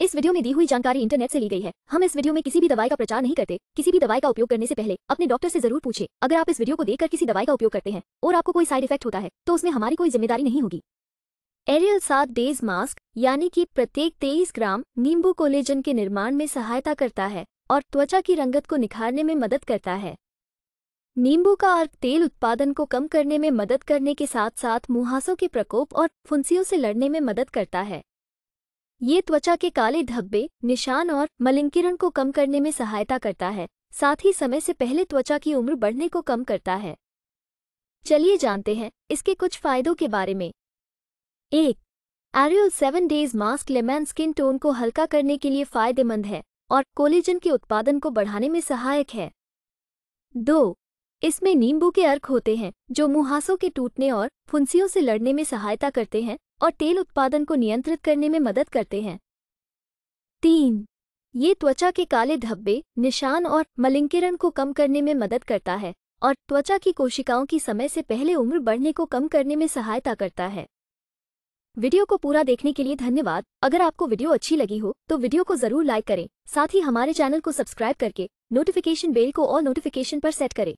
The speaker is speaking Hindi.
इस वीडियो में दी हुई जानकारी इंटरनेट से ली गई है। हम इस वीडियो में किसी भी दवाई का प्रचार नहीं करते। किसी भी दवाई का उपयोग करने से पहले अपने डॉक्टर से ज़रूर पूछे। अगर आप इस वीडियो को देखकर किसी दवाई का उपयोग करते हैं और आपको कोई साइड इफ़ेक्ट होता है तो उसमें हमारी कोई ज़िम्मेदारी नहीं होगी। एरियल सात डेज़ मास्क, यानी कि प्रत्येक तेईस ग्राम नींबू कोलेजन के निर्माण में सहायता करता है और त्वचा की रंगत को निखारने में मदद करता है। नींबू का अर्क तेल उत्पादन को कम करने में मदद करने के साथ साथ मुहासों के प्रकोप और फुंसियों से लड़ने में मदद करता है। ये त्वचा के काले धब्बे, निशान और मलिंकिरण को कम करने में सहायता करता है, साथ ही समय से पहले त्वचा की उम्र बढ़ने को कम करता है। चलिए जानते हैं, इसके कुछ फायदों के बारे में। एक एरियल सेवन डेज़ मास्क लेमैन स्किन टोन को हल्का करने के लिए फ़ायदेमंद है और कोलेजन के उत्पादन को बढ़ाने में सहायक है। दो इसमें नींबू के अर्क होते हैं, जो मुहासों के टूटने और फुंसियों से लड़ने में सहायता करते हैं और तेल उत्पादन को नियंत्रित करने में मदद करते हैं। तीन, ये त्वचा के काले धब्बे, निशान और मलिंकिरण को कम करने में मदद करता है और त्वचा की कोशिकाओं की समय से पहले उम्र बढ़ने को कम करने में सहायता करता है। वीडियो को पूरा देखने के लिए धन्यवाद। अगर आपको वीडियो अच्छी लगी हो तो वीडियो को ज़रूर लाइक करें। साथ ही हमारे चैनल को सब्सक्राइब करके नोटिफिकेशन बेल को और नोटिफिकेशन पर सेट करें।